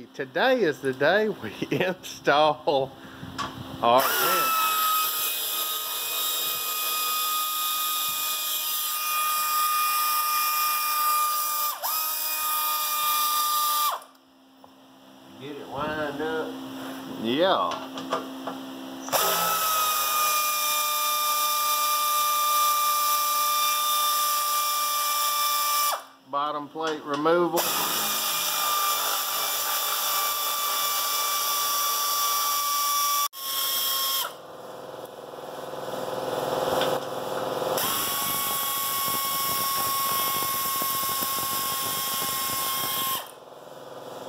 Hey, today is the day we install our vent. Get it lined up. Yeah. Bottom plate removal.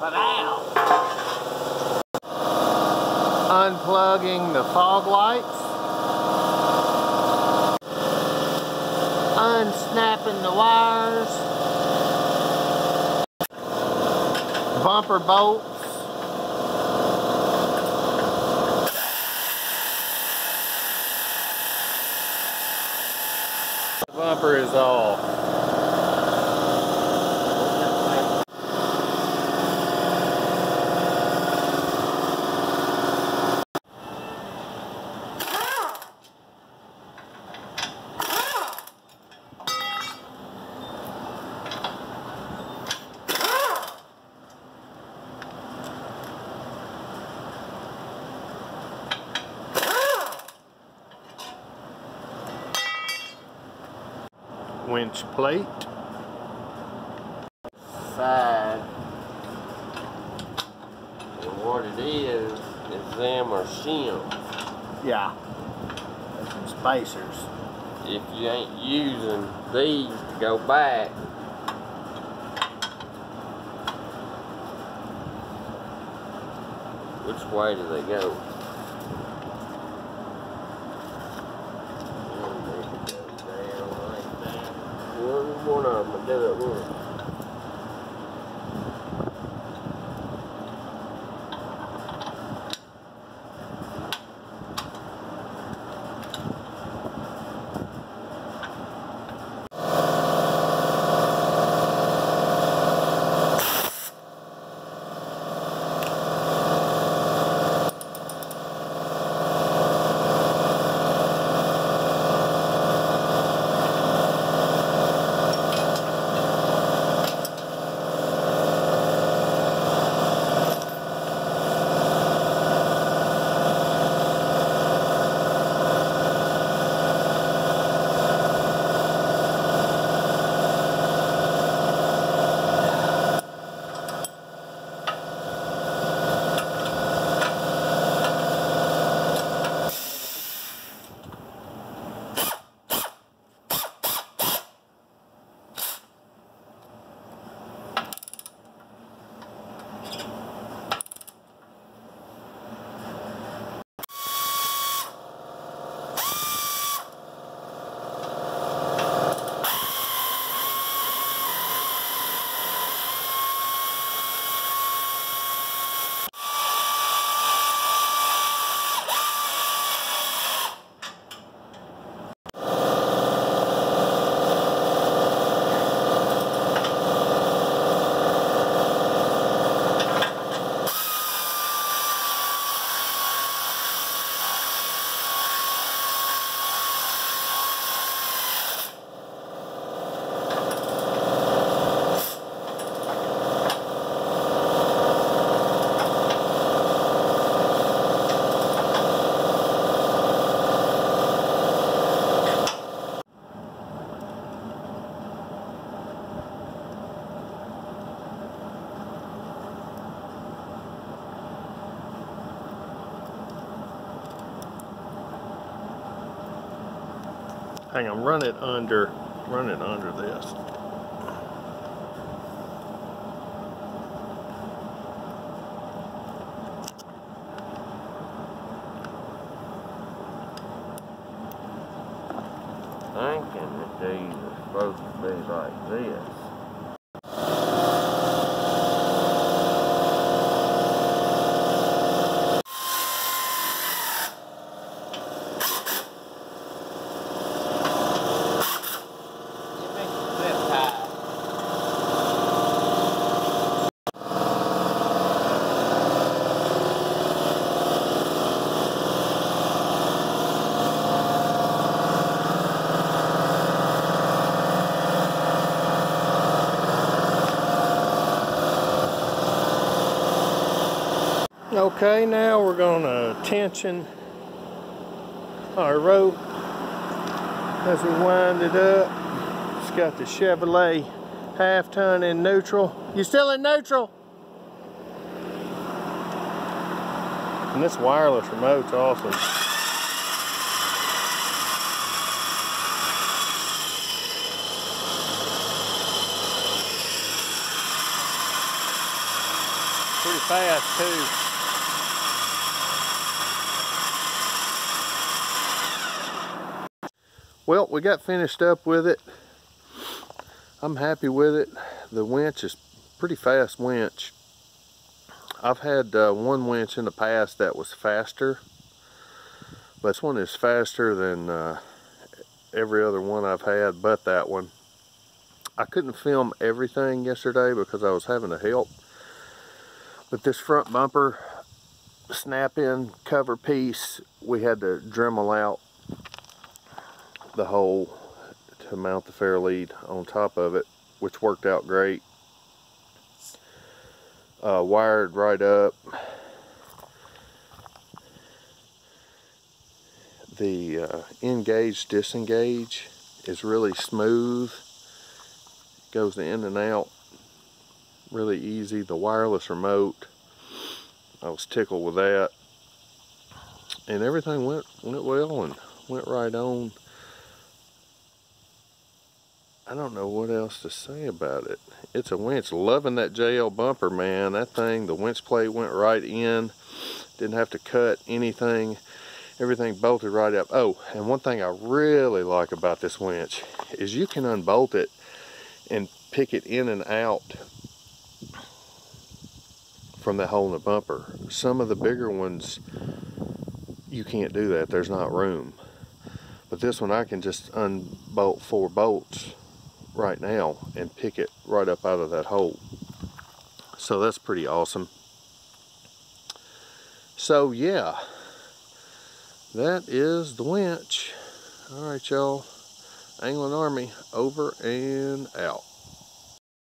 But out. Unplugging the fog lights. Unsnapping the wires. Bumper bolts. The bumper is off. Winch plate. Side. And what it is, is them are shims. Yeah. Some spacers. If you ain't using these to go back, which way do they go? One they could go down like that. One, one of them will do it Hang on, run it under, run it under this. Thinking that these are supposed to be like this. Okay, now we're gonna tension our rope as we wind it up. It's got the Chevrolet half ton in neutral. You still in neutral? And this wireless remote's awesome. Pretty fast too. Well, we got finished up with it. I'm happy with it. The winch is pretty fast winch. I've had uh, one winch in the past that was faster, but this one is faster than uh, every other one I've had but that one. I couldn't film everything yesterday because I was having to help, but this front bumper snap-in cover piece, we had to Dremel out the hole to mount the Fairlead on top of it, which worked out great. Uh, wired right up. The uh, engage disengage is really smooth. Goes in and out really easy. The wireless remote, I was tickled with that. And everything went went well and went right on. I don't know what else to say about it. It's a winch. Loving that JL bumper, man. That thing, the winch plate went right in. Didn't have to cut anything. Everything bolted right up. Oh, and one thing I really like about this winch is you can unbolt it and pick it in and out from that hole in the bumper. Some of the bigger ones, you can't do that. There's not room. But this one, I can just unbolt four bolts right now and pick it right up out of that hole. So that's pretty awesome. So yeah, that is the winch. All right, y'all. Anglin Army over and out.